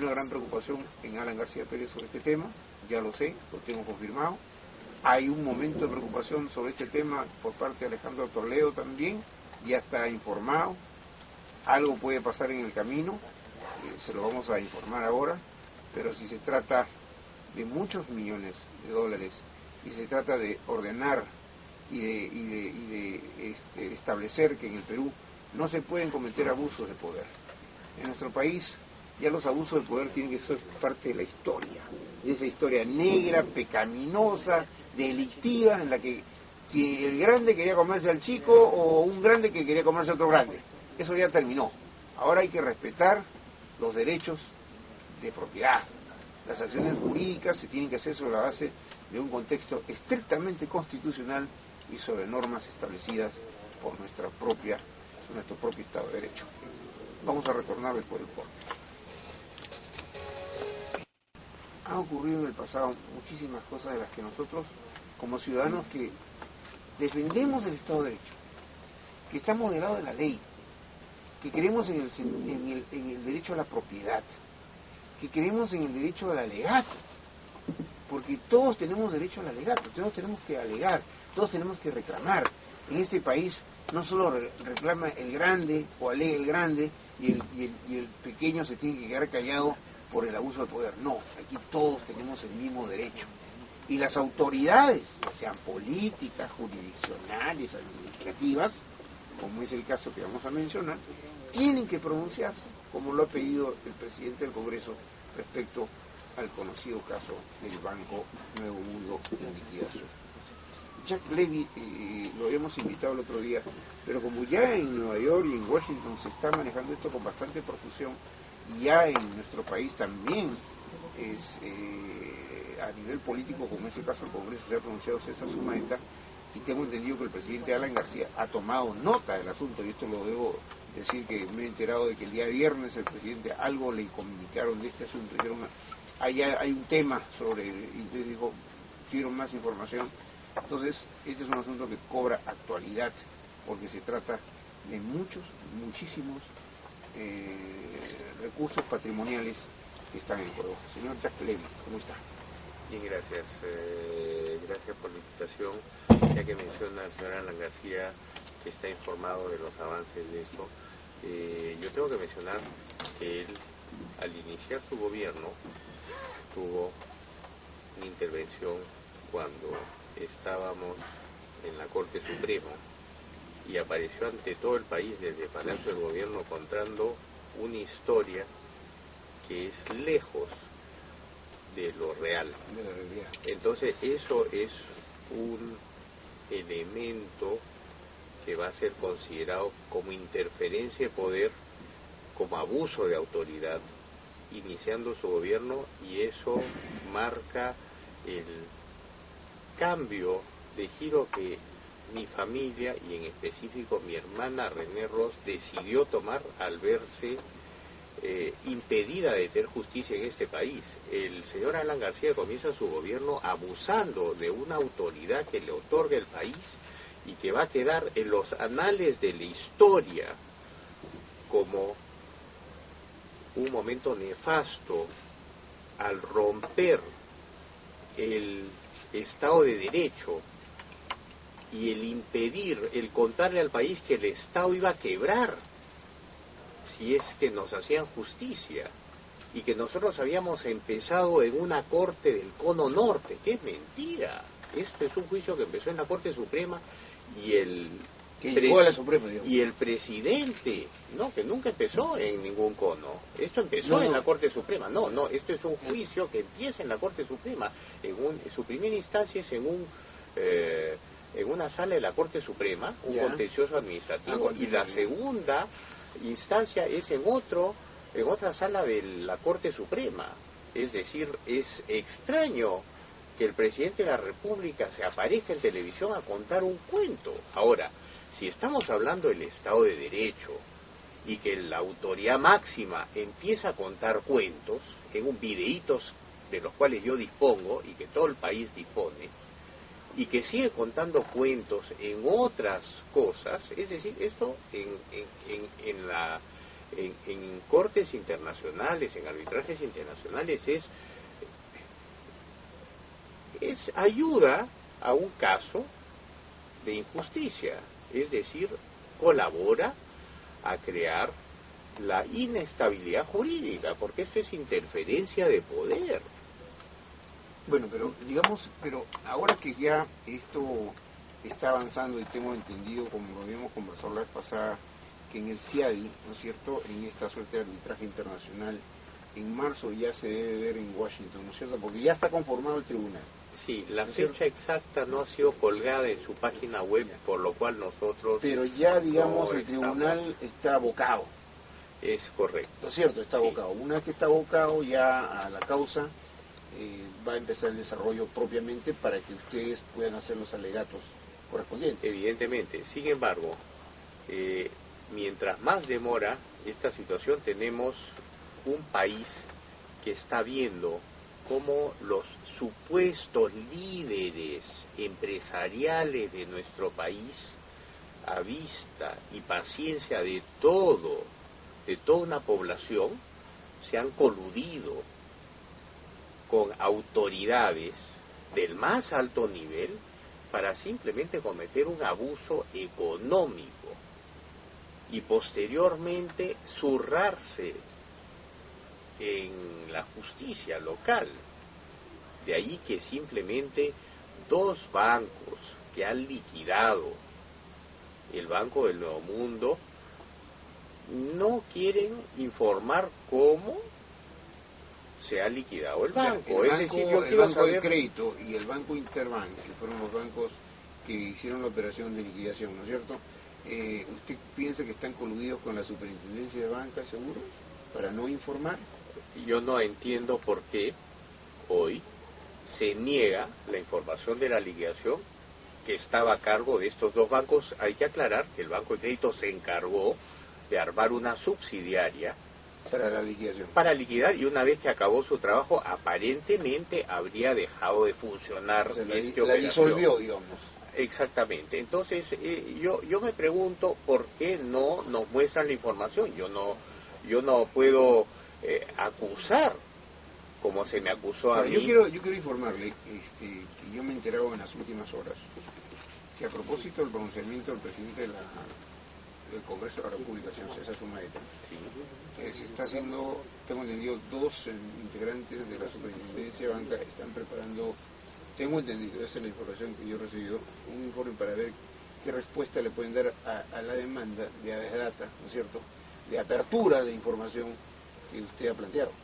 una gran preocupación en Alan García Pérez sobre este tema, ya lo sé, lo tengo confirmado. Hay un momento de preocupación sobre este tema por parte de Alejandro Toledo también, ya está informado. Algo puede pasar en el camino, eh, se lo vamos a informar ahora, pero si se trata de muchos millones de dólares y se trata de ordenar y de, este, establecer que en el Perú no se pueden cometer abusos de poder. En nuestro país ya los abusos de poder tienen que ser parte de la historia, de esa historia negra, pecaminosa, delictiva, en la que, el grande quería comerse al chico o un grande que quería comerse a otro grande. Eso ya terminó. Ahora hay que respetar los derechos de propiedad. Las acciones jurídicas se tienen que hacer sobre la base de un contexto estrictamente constitucional y sobre normas establecidas por nuestra propia, nuestro propio Estado de Derecho. Vamos a retornar después del corte. Han ocurrido en el pasado muchísimas cosas de las que nosotros, como ciudadanos que defendemos el Estado de Derecho, que estamos del lado de la ley, que creemos en el, en el, en el derecho a la propiedad, que creemos en el derecho al alegato, porque todos tenemos derecho al alegato, todos tenemos que alegar, todos tenemos que reclamar. En este país no solo reclama el grande o alega el grande y el, y el, pequeño se tiene que quedar callado por el abuso de poder. No, aquí todos tenemos el mismo derecho. Y las autoridades, sean políticas, jurisdiccionales, administrativas, como es el caso que vamos a mencionar, tienen que pronunciarse, como lo ha pedido el presidente del Congreso respecto al conocido caso del Banco Nuevo Mundo de liquidación. Jack Levy eh, lo habíamos invitado el otro día, pero como ya en Nueva York y en Washington se está manejando esto con bastante profusión, ya en nuestro país también eh, a nivel político, como es el caso del Congreso, se ha pronunciado César Sumaeta, y tengo entendido que el presidente Alan García ha tomado nota del asunto, y esto lo debo decir que me he enterado de que el día viernes el presidente algo le comunicaron de este asunto, dijeron, hay, hay un tema sobre, y dijo, quiero más información, entonces, este es un asunto que cobra actualidad porque se trata de muchos, muchísimos eh, recursos patrimoniales que están en juego. Señor Lema, ¿cómo está? Bien, gracias. Eh, gracias por la invitación. Ya que menciona el señor Alan García que está informado de los avances de esto, eh, yo tengo que mencionar que él, al iniciar su gobierno, tuvo una intervención cuando estábamos en la Corte Suprema y apareció ante todo el país desde Palacio del Gobierno contando una historia que es lejos de lo real. Entonces eso es un elemento que va a ser considerado como interferencia de poder, como abuso de autoridad, iniciando su gobierno y eso marca el cambio de giro que mi familia y en específico mi hermana René Ross decidió tomar al verse eh, impedida de tener justicia en este país. El señor Alan García comienza su gobierno abusando de una autoridad que le otorga el país y que va a quedar en los anales de la historia como un momento nefasto al romper el Estado de Derecho y el impedir, el contarle al país que el Estado iba a quebrar si es que nos hacían justicia y que nosotros habíamos empezado en una corte del cono norte, que es mentira. Esto es un juicio que empezó en la Corte Suprema y el y el presidente, no, que nunca empezó en ningún cono. Esto empezó en la Corte Suprema. No, no, esto es un juicio que empieza en la Corte Suprema. En, un, su primera instancia es en un eh, en una sala de la Corte Suprema, un contencioso administrativo, ah, y la segunda instancia es en otro en otra sala de la Corte Suprema. Es decir, es extraño que el presidente de la República se aparezca en televisión a contar un cuento. Ahora, si estamos hablando del Estado de Derecho y que la autoridad máxima empieza a contar cuentos en un videitos de los cuales yo dispongo y que todo el país dispone, y que sigue contando cuentos en otras cosas, es decir, esto en, en, en, la, en, en cortes internacionales, en arbitrajes internacionales, es, es ayuda a un caso de injusticia, es decir, colabora a crear la inestabilidad jurídica, porque esto es interferencia de poder. Bueno, pero digamos, pero ahora que ya esto está avanzando y tengo entendido, como lo habíamos conversado la vez pasada, que en el CIADI, ¿no es cierto?, en esta suerte de arbitraje internacional, en marzo ya se debe ver en Washington, ¿no es cierto?, porque ya está conformado el tribunal. Sí, la fecha exacta no ha sido colgada en su página web, por lo cual nosotros... Pero ya, digamos, no el tribunal está abocado. Es correcto. ¿No es cierto? Está Sí. abocado. Una vez que está abocado ya a la causa, eh, va a empezar el desarrollo propiamente para que ustedes puedan hacer los alegatos correspondientes. Evidentemente. Sin embargo, eh, mientras más demora esta situación, tenemos un país que está viendo cómo los supuestos líderes empresariales de nuestro país, a vista y paciencia de todo, de toda una población, se han coludido con autoridades del más alto nivel para simplemente cometer un abuso económico y posteriormente zurrarse en la justicia local. De ahí que simplemente dos bancos que han liquidado el Banco del Nuevo Mundo no quieren informar cómo se ha liquidado el banco. El es banco, decir, yo el banco de crédito y el banco Interbank, que fueron los bancos que hicieron la operación de liquidación, ¿no es cierto? Eh, ¿Usted piensa que están coludidos con la superintendencia de banca, seguro, para no informar? yo no entiendo por qué hoy se niega la información de la liquidación que estaba a cargo de estos dos bancos. Hay que aclarar que el Banco de Crédito se encargó de armar una subsidiaria Para la liquidación. para liquidar y una vez que acabó su trabajo aparentemente habría dejado de funcionar O sea, este la disolvió, digamos. Exactamente. Entonces, eh, yo, yo me pregunto por qué no nos muestran la información. Yo no, yo no puedo eh, acusar como se me acusó a Bueno, mí. yo quiero yo quiero informarle este, que yo me he enterado en las últimas horas que a propósito del pronunciamiento del presidente de la, del Congreso de la República, señor César Sumaeta, Sí. eh, se está haciendo, tengo entendido, dos integrantes de la Superintendencia de Banca están preparando, tengo entendido, esa es la información que yo he recibido, un informe para ver qué respuesta le pueden dar a, a la demanda de Data, ¿no es cierto?, de apertura de información que usted ha planteado.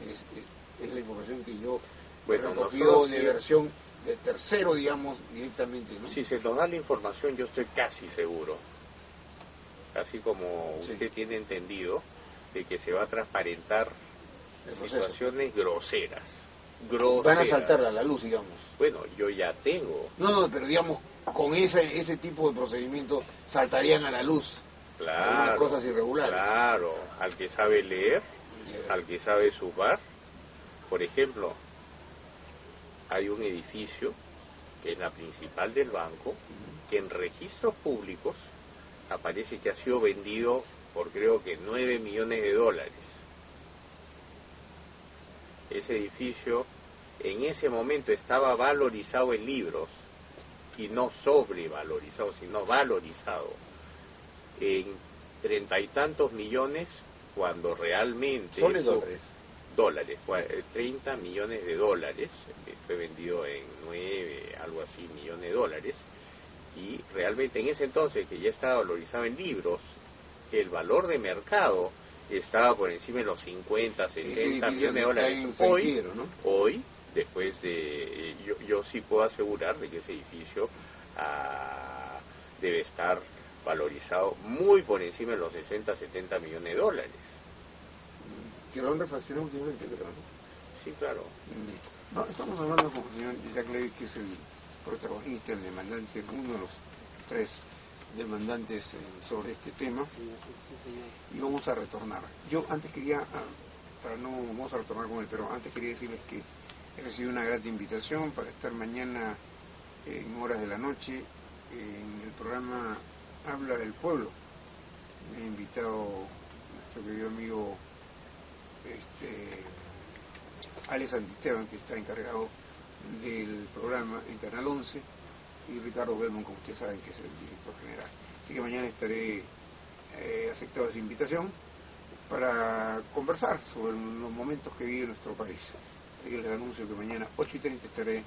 Es, es- es la información que yo Bueno, he recogido de versión de tercero, digamos, directamente, ¿no? Si se nos da la información, yo estoy casi seguro, así como Sí. usted tiene entendido, de que se va a transparentar situaciones groseras. Groseras. Van a saltar a la luz, digamos. Bueno, yo ya tengo, No, no, pero digamos, con ese, ese tipo de procedimientos saltarían a la luz claro, algunas cosas irregulares. claro, al que sabe leer, al que sabe sumar. Por ejemplo, hay un edificio que es la principal del banco, que en registros públicos aparece que ha sido vendido por creo que 9 millones de dólares. Ese edificio en ese momento estaba valorizado en libros y no sobrevalorizado, sino valorizado en treinta y tantos millones cuando realmente ¿Soles fue- dólares? dólares, cua- eh, 30 millones de dólares, eh, fue vendido en 9, algo así, millones de dólares, y realmente en ese entonces, que ya estaba valorizado en libros, el valor de mercado estaba por encima de los 50, 60 edificio millones de dólares. Hoy, hoy, después de, eh, yo, yo sí puedo asegurar de que ese edificio ah, debe estar valorizado muy por encima de los 60, 70 millones de dólares. Que lo han refaccionado últimamente, creo, ¿no? Sí, claro. Mm. No, estamos hablando con el señor Levy, que es el protagonista, el demandante, uno de los tres demandantes eh, sobre este tema, y vamos a retornar. Yo antes quería, ah, para no, vamos a retornar con él, pero antes quería decirles que he recibido una grata invitación para estar mañana eh, en horas de la noche en el programa Habla del Pueblo. Me ha invitado nuestro querido amigo este, Alex Santisteban, que está encargado del programa en Canal 11, y Ricardo Belmont, como ustedes saben, que es el director general. Así que mañana estaré eh, aceptado esa invitación para conversar sobre los momentos que vive nuestro país. Así que les anuncio que mañana 8 y 30 estaré